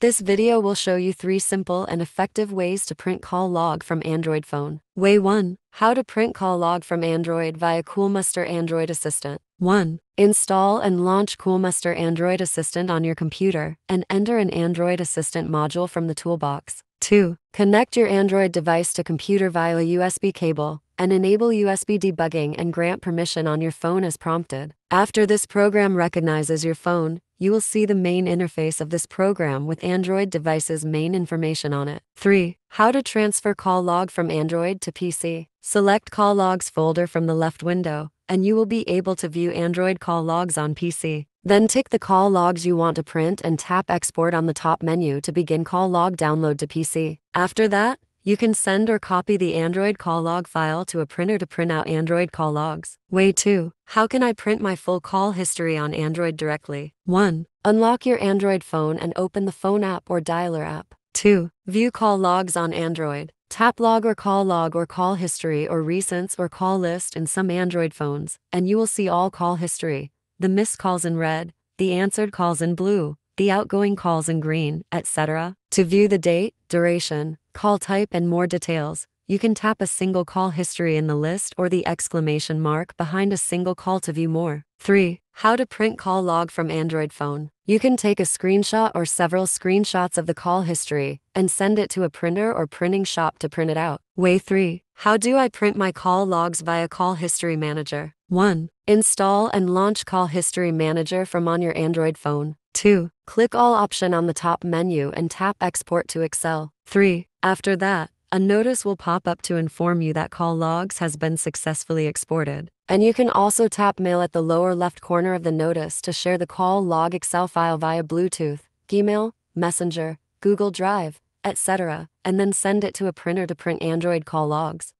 This video will show you three simple and effective ways to print call log from Android phone. Way 1. How to print call log from Android via Coolmuster Android Assistant. 1. Install and launch Coolmuster Android Assistant on your computer and enter an Android Assistant module from the toolbox. 2. Connect your Android device to computer via a USB cable and enable USB debugging and grant permission on your phone as prompted. After this program recognizes your phone, you will see the main interface of this program with Android device's main information on it. 3. How to transfer call log from Android to PC. Select call logs folder from the left window, and you will be able to view Android call logs on PC. Then tick the call logs you want to print and tap export on the top menu to begin call log download to PC. After that, you can send or copy the Android call log file to a printer to print out Android call logs. Way 2. How can I print my full call history on Android directly? 1. Unlock your Android phone and open the phone app or dialer app. 2. View call logs on Android. Tap log or call log or call history or recents or call list in some Android phones, and you will see all call history, the missed calls in red, the answered calls in blue, the outgoing calls in green, etc. To view the date, duration, call type, and more details, you can tap a single call history in the list or the exclamation mark behind a single call to view more. 3. How to print call log from Android phone. You can take a screenshot or several screenshots of the call history and send it to a printer or printing shop to print it out. Way 3. How do I print my call logs via Call History Manager? 1. Install and launch Call History Manager from on your Android phone. 2. Click All option on the top menu and tap Export to Excel. 3. After that, a notice will pop up to inform you that call logs has been successfully exported. And you can also tap Mail at the lower left corner of the notice to share the call log Excel file via Bluetooth, Gmail, Messenger, Google Drive, etc., and then send it to a printer to print Android call logs.